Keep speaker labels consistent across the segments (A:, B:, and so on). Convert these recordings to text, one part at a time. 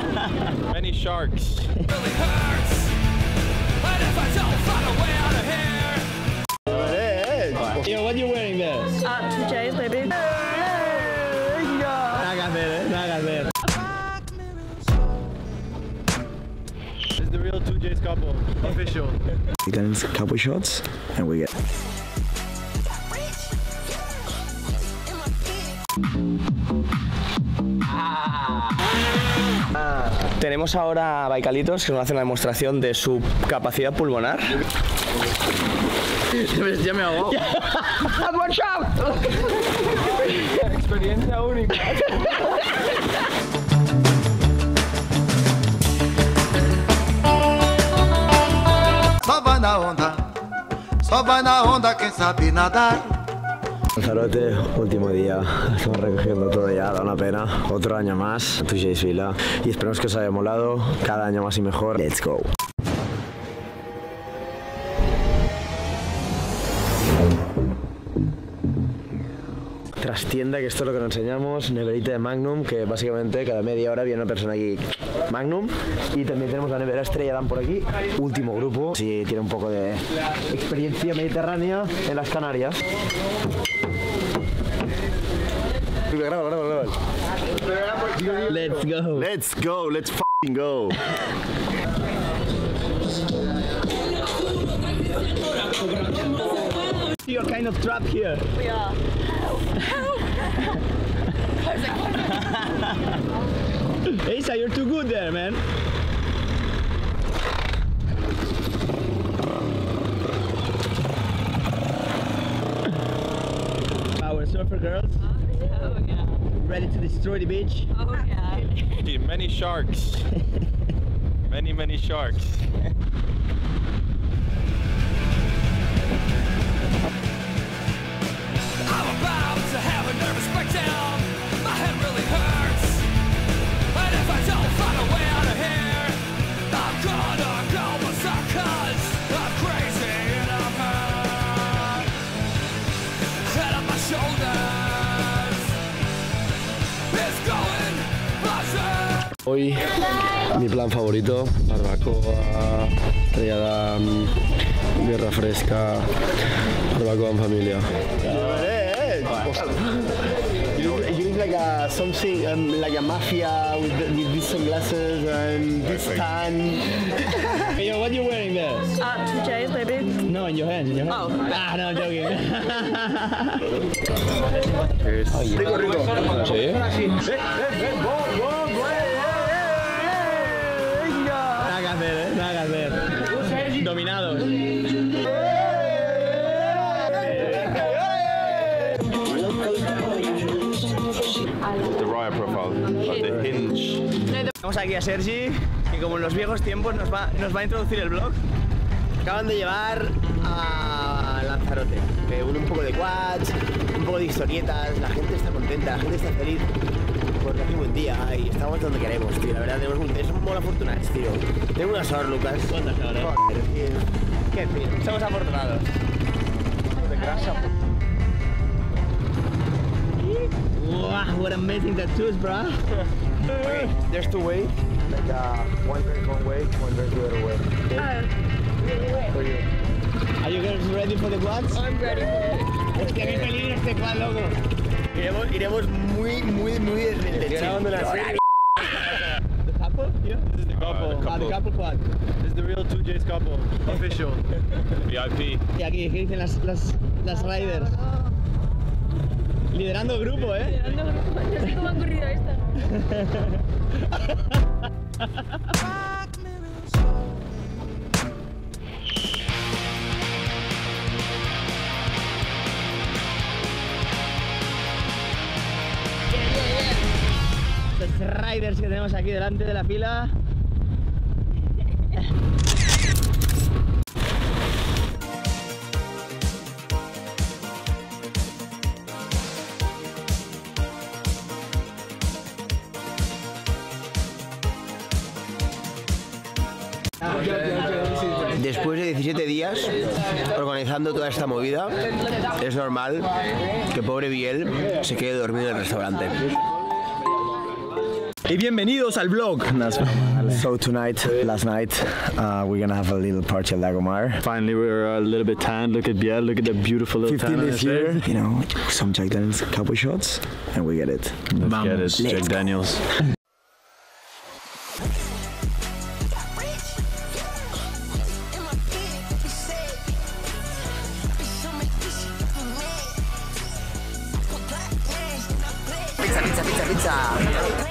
A: Many sharks.
B: really hurts. And if I don't find a way out of here,
C: Yo, what you wearing there?
D: Uh, two J's, baby.
C: Nada que hacer, eh. Nada que hacer.
A: This is the real 2J's couple. Official.
E: We get a couple shots and we get.
C: Tenemos ahora a Baicalitos que nos hace una demostración de su capacidad pulmonar. ya me hago.
A: Experiencia única.
F: Só vai na onda, só vai na onda quem sabe nadar.
E: Lanzarote, último día, estamos recogiendo todo ya, da una pena. Otro año más, tu Vila. Y esperemos que os haya molado, cada año más y mejor. Let's go. Trastienda, que esto es lo que nos enseñamos, neverita de Magnum, que básicamente cada media hora viene una persona aquí. Magnum. Y también tenemos la nevera Estrella Dan por aquí. Último grupo, si tiene un poco de experiencia mediterránea en las Canarias. Graba, graba, graba.
C: Let's go.
E: Let's go, let's fucking go.
C: You're kind of trapped here.
D: We are.
C: Asa, you're too good there, man. Our surfer girls,
D: Oh, yeah.
C: ready to destroy the beach.
D: Oh, yeah.
A: Many sharks. Many, many sharks.
E: Hoy mi plan favorito, barbacoa, estrellada, mm, birra fresca, barbacoa en familia.
C: You look, you look like a something um, like a mafia with, the, with these sunglasses and this tan. Yo, what you wearing there?
D: Uh, two J's, baby.
C: No, in your hands, in your hands.
D: Oh.
C: Ah, no, I'm joking. Nada que
A: The Raya profile of the hinge.
C: Tenemos aquí a Sergi, que como en los viejos tiempos nos va, nos va a introducir el blog. Acaban de llevar a Lanzarote, que un poco de quads, un poco de historietas, la gente está contenta, la gente está feliz porque hace un buen día y estamos donde queremos, tío. La verdad, tenemos un, somos muy afortunados, tío. Tengo una Lucas. ¿Cuántas horas? Joder, tío. Qué tío, somos afortunados. De grasa. Wow, what amazing tattoos, bro. okay, there's two ways. Like uh, one drink one way, one drink the other way. Okay? For you. Are you guys ready for the quads?
D: I'm ready for it.
C: Es que qué peligro este quad, loco. Iremos, iremos muy, muy, muy desde el
A: grabando la
C: serie. The couple? Yeah.
A: This is the couple.
C: Ah, the couple quad.
A: This is the real 2J's couple. Official. VIP.
C: Y aquí, ¿qué dicen las, las, las riders? Liderando el grupo, ¿eh?
D: No sé cómo ha ocurrido esto.
C: riders que tenemos aquí delante de la fila. Después de 17 días organizando toda esta movida, es normal que pobre Biel se quede dormido en el restaurante. Y bienvenidos al vlog.
E: So tonight, last night, uh, we're gonna have a little party at Lagomar.
A: Finally, we're a little bit tanned. Look at Biel. Look at the beautiful little
E: 15
A: tan on
E: this year,
A: face.
E: you know, some Jack Daniels couple shots, and we get it.
A: Let's get it. Jack Daniels.
E: Pizza, pizza, pizza, pizza.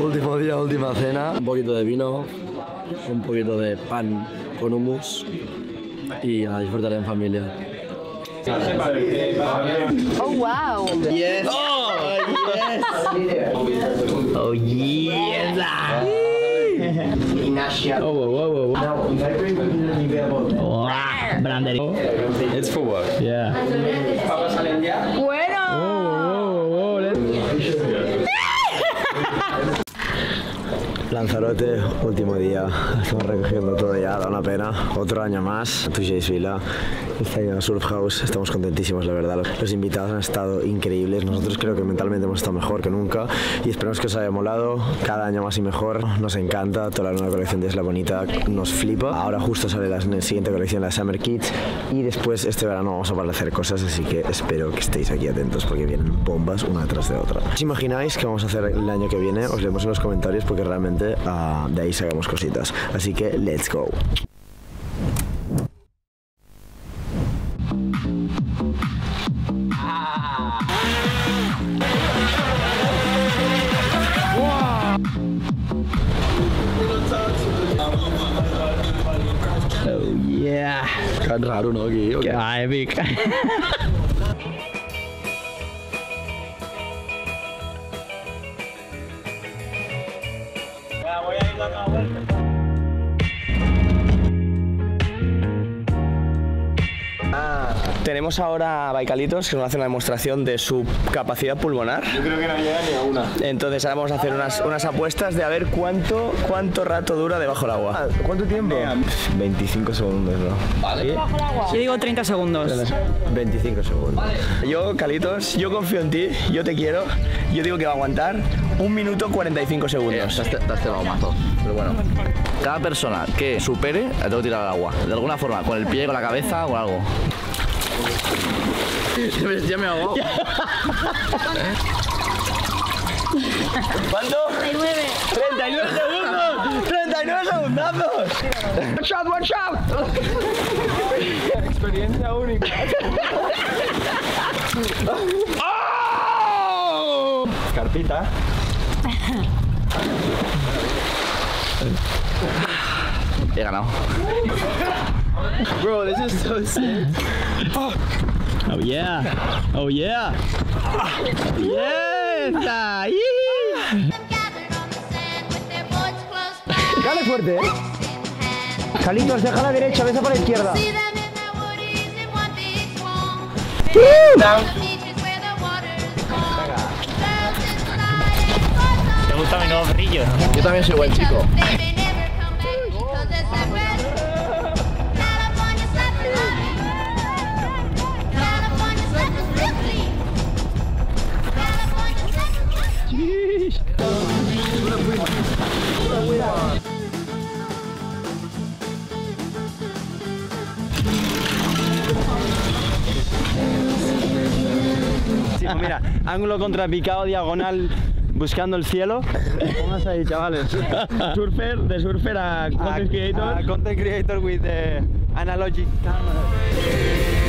E: Último día, última cena. Un poquito de vino, un poquito de pan con hummus y a disfrutar en familia.
D: Oh, wow.
E: Yes. Oh, yes. Oh, yes. Ignacia. Oh, whoa, whoa, whoa. Will be available.
A: It's for work.
E: Lanzarote, último día, estamos recogiendo todo ya, da una pena. Otro año más, Tujays Vila, está lleno de Surf House, estamos contentísimos, la verdad. Los, invitados han estado increíbles, nosotros creo que mentalmente hemos estado mejor que nunca y esperamos que os haya molado, cada año más y mejor. Nos encanta, toda la nueva colección de Isla Bonita nos flipa. Ahora justo sale la siguiente colección, la Summer Kids, y después este verano vamos a hacer cosas, así que espero que estéis aquí atentos porque vienen bombas una detrás de otra. ¿Os imagináis qué vamos a hacer el año que viene? Os leemos en los comentarios porque realmente ah, de ahí sacamos cositas. Así que let's go. ගන්න රාරු නොගේ ආයම එකයි Yeah, we're going to go.
C: Tenemos ahora a Baicalitos que nos hace una demostración de su capacidad pulmonar. Yo creo que no llega ni a una. Entonces ahora vamos a hacer unas, unas apuestas de a ver cuánto, cuánto rato dura debajo del agua. ¿Cuánto tiempo? 25 segundos, ¿no?
D: Yo digo 30 segundos.
E: 25 segundos.
C: Yo, Calitos, yo confío en ti, yo te quiero. Yo digo que va a aguantar un minuto 45 segundos.
G: Te has cebado mazo. Pero bueno. Cada persona que supere, la tengo que tirar al agua. De alguna forma, con el pie, con la cabeza o algo. Ya me ahogado.
C: ¿Cuánto? 39. 39 segundos. 39 segundazos. One shot, one shot. Experiencia única. ¡Oh! Carpita.
G: He ganado.
C: Bro, this is so sick.
H: Oh yeah. Oh yeah. Yes. ah, yee.
E: Dale fuerte, ¿eh? Calitos, deja la derecha, ves a por la izquierda.
H: ¿Te gusta mi nuevo brillo?
G: Yo también soy buen chico.
C: Sí, pues mira, ángulo contrapicado, diagonal, buscando el cielo. Vamos ahí, chavales. Surfer, de surfer a content creator. content creator with the analogic camera.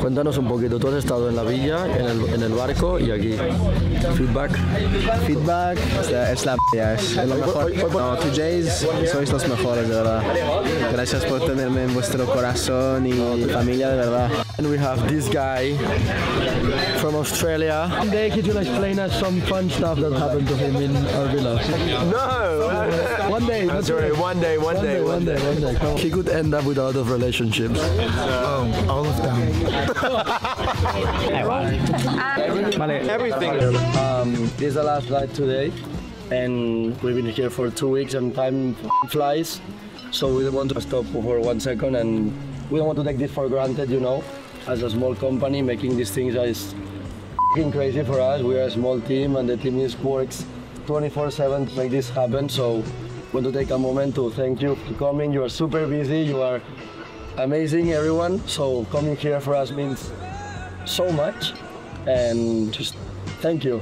I: Cuéntanos un poquito, tú has estado en la villa, en el, en el barco y aquí. Feedback.
J: Feedback es la, es la p***, es lo mejor. No, TJs sois los mejores, de verdad. Gracias por tenerme en vuestro corazón y familia, de verdad.
I: And we have this guy from Australia. One day he will explain us some fun stuff that happened to him in our villa.
E: No.
I: One day.
E: That's right. One day. One,
I: One
E: day.
I: day, one day, one day. On. He could end up with a lot of relationships.
K: All of them.
E: Everything.
I: Um, this is the last flight today, and we've been here for two weeks, and time flies. So we don't want to stop for one second, and we don't want to take this for granted. You know, as a small company, making these things is f***ing crazy for us. We are a small team, and the team is works 24/7 to make this happen. So, want to take a moment to thank you for coming. You are super busy. You are amazing, everyone. So coming here for us means so much, and just thank you.